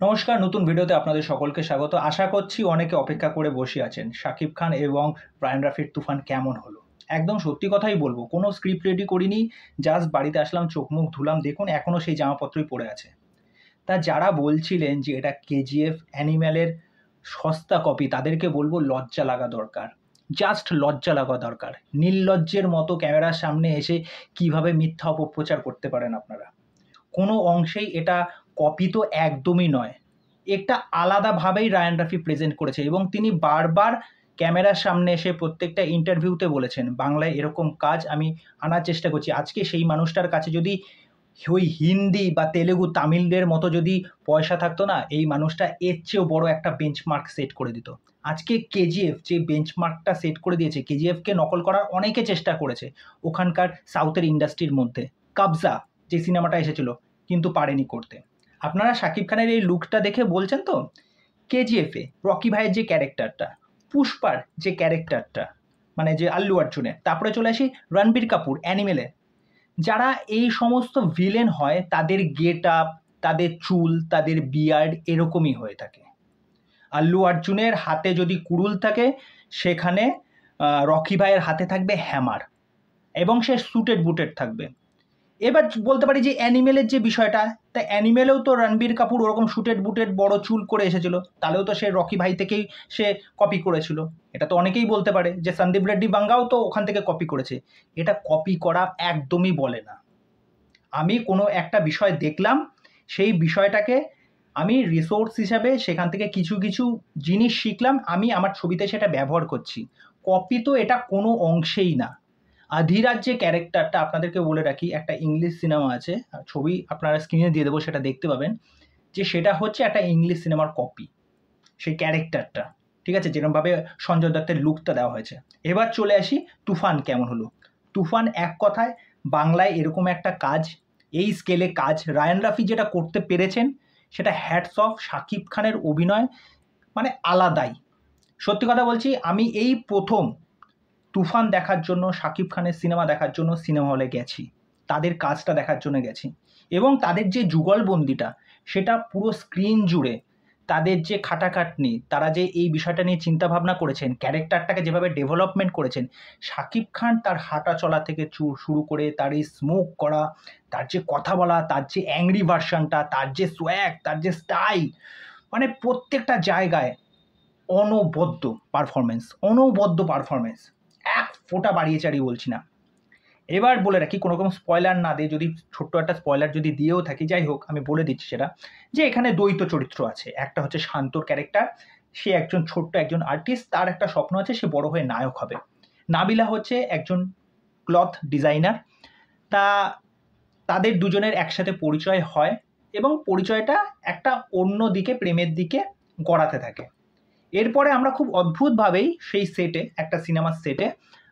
নমস্কার, নতুন ভিডিওতে আপনাদের সকলকে স্বাগত। আশা করছি অনেকে অপেক্ষা করে বসে আছেন। শাকিব খান এবং ব্রায়ন রাফির তুফান কেমন হলো? একদম সত্যি কথাই বলব, কোনো স্ক্রিপ্ট রেডি করিনি জাস্ট বাড়িতে আসলাম, চোখ মুখ ধুলাম, দেখুন এখনও সেই জামাপত্রই পড়ে আছে। তা যারা বলছিলেন যে এটা কেজিএফ অ্যানিম্যালের সস্তা কপি তাদেরকে বলব লজ্জা লাগা দরকার। জাস্ট লজ্জা লাগা দরকার। নির্লজ্জের মতো ক্যামেরার সামনে এসে কীভাবে মিথ্যা অপপ্রচার করতে পারেন আপনারা? কোনো অংশেই এটা কপি তো একদমই নয়। একটা আলাদাভাবেই রায়ান রাফি প্রেজেন্ট করেছে এবং তিনি বারবার ক্যামেরার সামনে এসে প্রত্যেকটা ইন্টারভিউতে বলেছেন, বাংলায় এরকম কাজ আমি আনার চেষ্টা করছি। আজকে সেই মানুষটার কাছে যদি ওই হিন্দি বা তেলেগু তামিলদের মতো যদি পয়সা থাকতো না, এই মানুষটা এর চেয়েও বড় একটা বেঞ্চমার্ক সেট করে দিত। আজকে কেজিএফ যে বেঞ্চমার্কটা সেট করে দিয়েছে কেজিএফকে নকল করার অনেকে চেষ্টা করেছে ওখানকার সাউথের ইন্ডাস্ট্রির মধ্যে। কাবজা যে সিনেমাটা এসেছিল, কিন্তু পারেনি করতে। আপনারা শাকিব খানের এই লুকটা দেখে বলছেন তো? কেজিএফে রকি ভাইয়ের যে ক্যারেক্টারটা পুষ্পার যে ক্যারেক্টারটা মানে যে আল্লু অর্জুনের, তারপরে চলে আসি রণবীর কাপুর অ্যানিমেলে যারা এই সমস্ত ভিলেন হয়, তাদের গেট আপ তাদের চুল, তাদের বিয়ার্ড এরকমই হয়ে থাকে। আল্লু অর্জুনের হাতে যদি কুড়ুল থাকে, সেখানে রকি ভাইয়ের হাতে থাকবে হ্যামার এবং সে সুটেড বুটেড থাকবে। এবার বলতে পারি যে অ্যানিমেলের যে বিষয়টা, তা অ্যানিমেলেও তো রণবীর কাপুর ওরকম শুটেড বুটেড বড় চুল করে এসেছিল। তাহলেও তো সে রকি ভাই থেকেই সে কপি করেছিল। এটা তো অনেকেই বলতে পারে যে সন্দীপ রেড্ডি বাঙ্গাও তো ওখান থেকে কপি করেছে। এটা কপি করা একদমই বলে না। আমি কোনো একটা বিষয় দেখলাম, সেই বিষয়টাকে আমি রিসোর্স হিসাবে সেখান থেকে কিছু কিছু জিনিস শিখলাম, আমি আমার ছবিতে সেটা ব্যবহার করছি। কপি তো এটা কোনো অংশেই না। আধিরাজ যে ক্যারেক্টারটা আপনাদেরকে বলে রাখি, একটা ইংলিশ সিনেমা আছে ছবি আপনারা স্ক্রিনে দিয়ে দেবো, সেটা দেখতে পাবেন, যে সেটা হচ্ছে একটা ইংলিশ সিনেমার কপি সেই ক্যারেক্টারটা, ঠিক আছে? যেরকমভাবে সঞ্জয় দত্তের লুকটা দেওয়া হয়েছে। এবার চলে আসি, তুফান কেমন হলো? তুফান এক কথায় বাংলায় এরকম একটা কাজ, এই স্কেলে কাজ, রায়ান রাফি যেটা করতে পেরেছেন, সেটা হ্যাটস অফ শাকিব খানের অভিনয় মানে আলাদাই। সত্যি কথা বলছি, আমি এই প্রথম তুফান দেখার জন্য, শাকিব খানের সিনেমা দেখার জন্য সিনেমা হলে গেছি। তাদের কাজটা দেখার জন্য গেছি। এবং তাদের যে যুগলবন্দিটা, সেটা পুরো স্ক্রিন জুড়ে তাদের যে খাটাখাটনি, তারা যে এই বিষয়টা নিয়ে চিন্তাভাবনা করেছেন ক্যারেক্টারটাকে যেভাবে ডেভেলপমেন্ট করেছেন, শাকিব খান তার হাঁটা চলা থেকে শুরু করে তার এই স্মোক করা, তার যে কথা বলা, তার যে অ্যাংরি ভার্সানটা তার যে সোয়াগ তার যে স্টাইল মানে প্রত্যেকটা জায়গায় অনবদ্য পারফরমেন্স অনবদ্য পারফরমেন্স ফোটা বাড়িয়ে চাড়িয়ে বলছি না। এবার বলে রাখি, কোনো রকম স্পয়লার না দিয়ে যদি ছোট্ট একটা স্পয়লার যদি দিয়েও থাকি, যাই হোক, আমি বলে দিচ্ছি সেটা, যে এখানে দ্বৈত চরিত্র আছে। একটা হচ্ছে শান্তর ক্যারেক্টার সে একজন ছোট্ট একজন আর্টিস্ট তার একটা স্বপ্ন আছে, সে বড় হয়ে নায়ক হবে। নাবিলা হচ্ছে একজন ক্লথ ডিজাইনার তা তাদের দুজনের একসাথে পরিচয় হয় এবং পরিচয়টা একটা অন্য দিকে, প্রেমের দিকে গড়াতে থাকে। এরপরে আমরা খুব অদ্ভুতভাবেই সেই সেটে একটা সিনেমার সেটে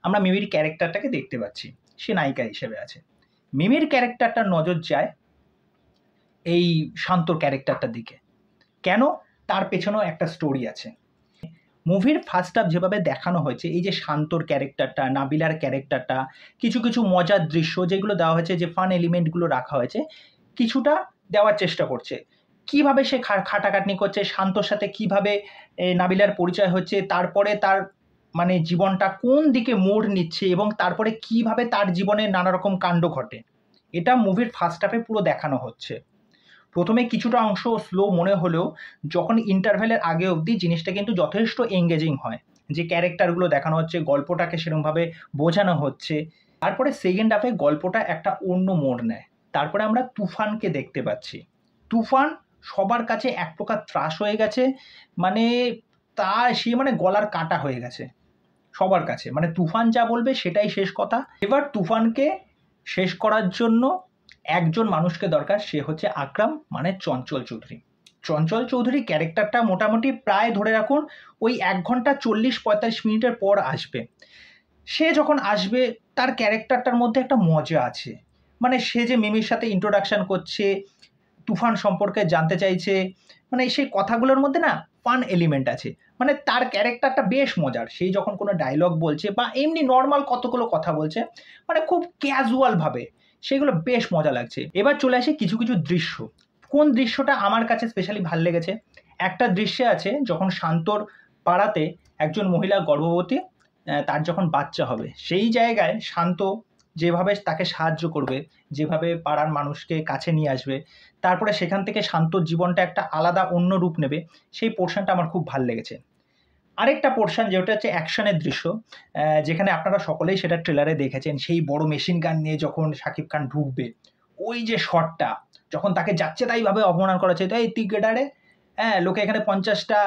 আমরা মিমির ক্যারেক্টারটাকে দেখতে পাচ্ছি। সে নায়িকা হিসেবে আছে। মিমির ক্যারেক্টারটার নজর যায় এই শান্তর ক্যারেক্টারটার দিকে। কেন? তার পেছনেও একটা স্টোরি আছে। মুভির ফার্স্ট হাফ যেভাবে দেখানো হয়েছে, এই যে শান্তর ক্যারেক্টারটা, নাবিলার ক্যারেক্টারটা, কিছু কিছু মজার দৃশ্য যেগুলো দেওয়া হয়েছে, যে ফান এলিমেন্টগুলো রাখা হয়েছে, কিছুটা দেওয়ার চেষ্টা করছে। কীভাবে সে খাটাখাটনি করছে, শান্তর সাথে কীভাবে নাবিলার পরিচয় হচ্ছে, তারপরে তার মানে জীবনটা কোন দিকে মোড় নিচ্ছে এবং তারপরে কীভাবে তার জীবনে নানা রকম কাণ্ড ঘটে? এটা মুভির ফার্স্ট হাফে পুরো দেখানো হচ্ছে। প্রথমে কিছুটা অংশ স্লো মনে হলেও যখন ইন্টারভেলের আগে অবধি জিনিসটা কিন্তু যথেষ্ট এঙ্গেজিং হয়। যে ক্যারেক্টারগুলো দেখানো হচ্ছে, গল্পটাকে সেরকমভাবে বোঝানো হচ্ছে। তারপরে সেকেন্ড হাফে গল্পটা একটা অন্য মোড় নেয়। তারপরে আমরা তুফানকে দেখতে পাচ্ছি। তুফান সবার কাছে এক প্রকার ত্রাস হয়ে গেছে মানে তা সে মানে গলার কাটা হয়ে গেছে। সবার কাছে। মানে তুফান যা বলবে সেটাই শেষ কথা। এবার তুফানকে শেষ করার জন্য একজন মানুষকে দরকার, সে হচ্ছে আকরাম মানে চঞ্চল চৌধুরী। চঞ্চল চৌধুরী ক্যারেক্টারটা মোটামুটি প্রায় ধরে রাখুন, ওই এক ঘণ্টা চল্লিশ পঁয়তাল্লিশ মিনিটের পর আসবে। সে যখন আসবে, তার ক্যারেক্টারটার মধ্যে একটা মজা আছে। মানে সে যে মিমির সাথে ইন্ট্রোডাকশান করছে তুফান সম্পর্কে জানতে চাইছে। মানে সেই কথাগুলোর মধ্যে না ফান এলিমেন্ট আছে। মানে তার ক্যারেক্টারটা বেশ মজার। সেই যখন কোনো ডায়লগ বলছে বা এমনি নর্মাল কতগুলো কথা বলছে মানে খুব ক্যাজুয়ালভাবে সেগুলো বেশ মজা লাগছে। এবার চলে আসে কিছু কিছু দৃশ্য। কোন দৃশ্যটা আমার কাছে স্পেশালি ভালো লেগেছে? একটা দৃশ্যে আছে যখন শান্তর পাড়াতে একজন মহিলা গর্ভবতী তার যখন বাচ্চা হবে, সেই জায়গায় শান্ত যেভাবে তাকে সাহায্য করবে, যেভাবে পাড়ার মানুষকে কাছে নিয়ে আসবে, তারপরে সেখান থেকে শান্তর জীবনটা একটা আলাদা, অন্য রূপ নেবে, সেই পোর্শনটা আমার খুব ভালো লেগেছে। আরেকটা পোর্শন যেটা হচ্ছে অ্যাকশনের দৃশ্য যেখানে আপনারা সকলেই সেটা ট্রেলারে দেখেছেন, সেই বড় মেশিন গান নিয়ে যখন শাকিব খান ঢুকবে, ওই যে শটটা যখন তাকে যাচ্ছে তাইভাবে অপমান করা হচ্ছে তো এই, তুই হ্যাঁ লোকে এখানে পঞ্চাশটা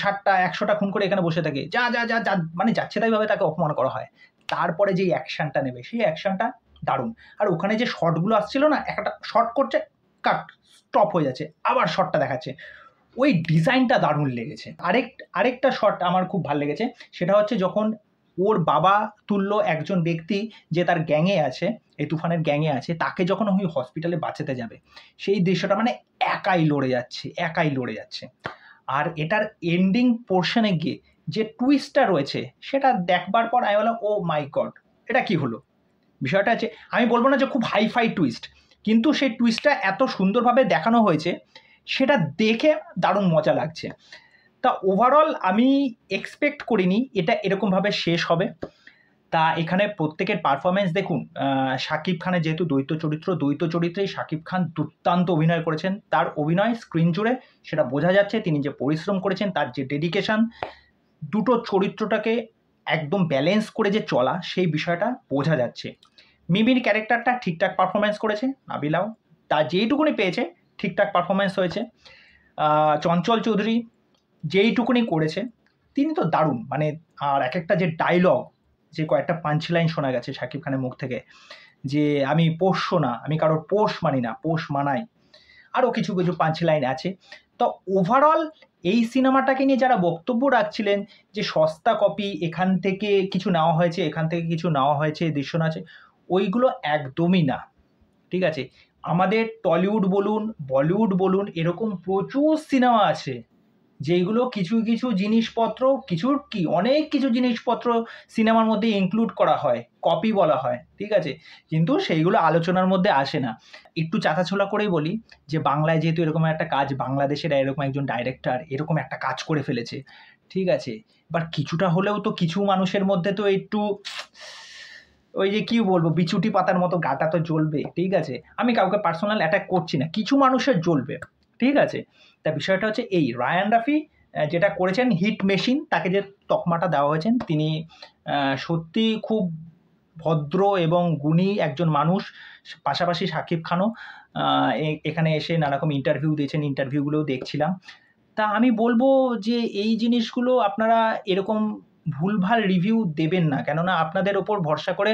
ষাটটা, একশোটা খুন করে এখানে বসে থাকে, যা যা যা যা মানে যাচ্ছে তাইভাবে তাকে অপমান করা হয়। তারপরে যে অ্যাকশনটা নেবে, সেই অ্যাকশনটা দারুণ। আর ওখানে যে শটগুলো আসছিল না একটা শট করছে কাট স্টপ হয়ে যাচ্ছে, আবার শটটা দেখাচ্ছে। ওই ডিজাইনটা দারুণ লেগেছে। আরেক, আরেকটা শট আমার খুব ভালো লেগেছে, সেটা হচ্ছে যখন ওর বাবা তুল্য একজন ব্যক্তি যে তার গ্যাংয়ে আছে, এই তুফানের গ্যাংয়ে আছে, তাকে যখন ওই হসপিটালে বাঁচাতে যাবে, সেই দৃশ্যটা মানে একাই লড়ে যাচ্ছে, একাই লড়ে যাচ্ছে। আর এটার এন্ডিং পোর্শনে গিয়ে যে টুইস্টটা রয়েছে, সেটা দেখবার পর আমি বললাম ও মাই গড এটা কি হলো? বিষয়টা আছে আমি বলব না যে খুব হাইফাই টুইস্ট কিন্তু সেই টুইস্টটা এত সুন্দরভাবে দেখানো হয়েছে, সেটা দেখে দারুণ মজা লাগছে। তা ওভারঅল আমি এক্সপেক্ট করিনি এটা এরকমভাবে শেষ হবে। তা এখানে প্রত্যেকের পারফরমেন্স দেখুন শাকিব খানের যেহেতু দ্বৈত চরিত্র, দ্বৈত চরিত্রে শাকিব খান দুর্দান্ত অভিনয় করেছেন। তার অভিনয় স্ক্রিন জুড়ে সেটা বোঝা যাচ্ছে, তিনি যে পরিশ্রম করেছেন, তার যে ডেডিকেশন দুটো চরিত্রটাকে একদম ব্যালেন্স করে যে চলা, সেই বিষয়টা বোঝা যাচ্ছে। মিমির ক্যারেক্টারটা ঠিকঠাক পারফরমেন্স করেছে, নাবিলাও। তা যেইটুকুনি পেয়েছে, ঠিকঠাক পারফরমেন্স হয়েছে। চঞ্চল চৌধুরী যেইটুকুনি করেছে, তিনি তো দারুণ। মানে আর এক একটা যে ডায়লগ যে কয়েকটা পাঞ্চ লাইন শোনা গেছে শাকিব খানের মুখ থেকে, যে আমি পোষ্য না, আমি কারোর পোষ মানি না, পোষ মানাই। আরও কিছু কিছু পাঞ্চ লাইন আছে। তো ওভারঅল এই সিনেমাটাকে নিয়ে যারা বক্তব্য রাখছিলেন যে সস্তা কপি, এখান থেকে কিছু নেওয়া হয়েছে, এখান থেকে কিছু নেওয়া হয়েছে দৃশ্য আছে ওইগুলো একদমই না। ঠিক আছে? আমাদের টলিউড বলুন, বলিউড বলুন, এরকম প্রচুর সিনেমা আছে। যেইগুলো কিছু কিছু জিনিসপত্র, কিছুর কি, অনেক কিছু জিনিসপত্র সিনেমার মধ্যে ইনক্লুড করা হয় কপি বলা হয়, ঠিক আছে? কিন্তু সেইগুলো আলোচনার মধ্যে আসে না। একটু চাতাছোলা করেই বলি যে, বাংলায় যেহেতু এরকম একটা কাজ, বাংলাদেশের এরকম একজন ডাইরেক্টর এরকম একটা কাজ করে ফেলেছে, ঠিক আছে? বাট কিছুটা হলেও তো কিছু মানুষের মধ্যে তো একটু, ওই যে কি বলব, বিচুটি পাতার মতো গাটা তো জ্বলবে, ঠিক আছে? আমি কাউকে পার্সোনাল অ্যাটাক করছি না, কিছু মানুষের জ্বলবে। ঠিক আছে? তা বিষয়টা হচ্ছে এই, রায়ান রাফি যেটা করেছেন হিট মেশিন, তাকে যে তকমাটা দেওয়া হয়েছেন, তিনি সত্যি খুব ভদ্র এবং গুণী একজন মানুষ, পাশাপাশি সাকিব খানও এখানে এসে নানারকম ইন্টারভিউ দিয়েছেন ইন্টারভিউগুলোও দেখছিলাম। তা আমি বলব যে এই জিনিসগুলো আপনারা এরকম ভুলভাল রিভিউ দেবেন না। কেননা আপনাদের ওপর ভরসা করে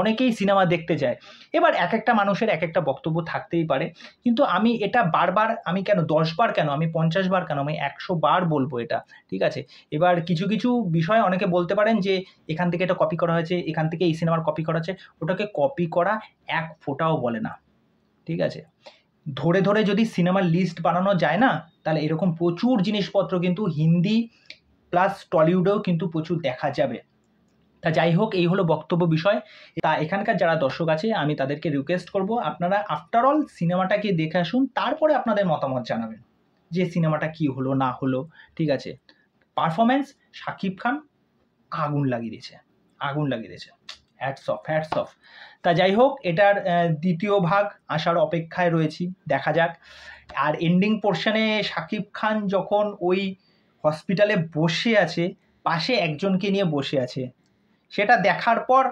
অনেকেই সিনেমা দেখতে যায়। এবার এক একটা মানুষের এক একটা বক্তব্য থাকতেই পারে। কিন্তু আমি এটা বারবার, আমি কেন দশ বার কেন, আমি পঞ্চাশ বার কেন, আমি একশো বার বলব এটা, ঠিক আছে? এবার কিছু কিছু বিষয় অনেকে বলতে পারেন যে, এখান থেকে এটা কপি করা হয়েছে, এখান থেকে এই সিনেমার কপি করা হয়েছে, ওটাকে কপি করা এক ফোঁটাও বলে না, ঠিক আছে? ধরে ধরে যদি সিনেমার লিস্ট বানানো যায় না, তাহলে এরকম প্রচুর জিনিসপত্র কিন্তু হিন্দি প্লাস টলিউডেও কিন্তু প্রচুর দেখা যাবে। তা যাই হোক এই হলো বক্তব্য বিষয়। তা এখানকার যারা দর্শক আছে, আমি তাদেরকে রিকোয়েস্ট করব, আপনারা আফটার অল সিনেমাটাকে দেখে আসুন, তারপরে আপনাদের মতামত জানাবেন যে সিনেমাটা কি হলো, না হলো, ঠিক আছে? পারফরমেন্স শাকিব খান আগুন লাগিয়ে দিয়েছে, আগুন লাগিয়ে দিয়েছে। হ্যাটস অফ হ্যাটস অফ তা যাই হোক এটার দ্বিতীয় ভাগ আসার অপেক্ষায় রয়েছি, দেখা যাক। আর এন্ডিং পোর্শনে শাকিব খান যখন ওই হসপিটালে বসে আছে, পাশে একজনকে নিয়ে বসে আছে। সেটা দেখার পর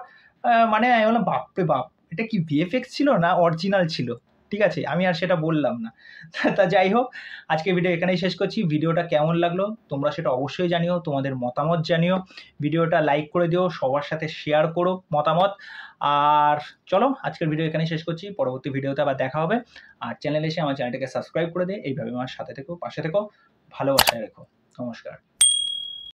মানে আমি বললাম, বাপরে বাপ, এটা কি ভিএফএক্স ছিল না অরিজিনাল ছিল? ঠিক আছে, আমি আর সেটা বললাম না। তা যাই হোক আজকে ভিডিও এখানেই শেষ করছি। ভিডিওটা কেমন লাগল তোমরা সেটা অবশ্যই জানিও, তোমাদের মতামত জানিও। ভিডিওটা লাইক করে দিও, সবার সাথে শেয়ার করো মতামত। আর চলো, আজকের ভিডিও এখানেই শেষ করছি। পরবর্তী ভিডিওতে আবার দেখা হবে। আর চ্যানেলে এসে আমার চ্যানেলটাকে সাবস্ক্রাইব করে দে। এইভাবে আমার সাথে থেকো, পাশে থেকো, ভালোবাসায় রেখো। নমস্কার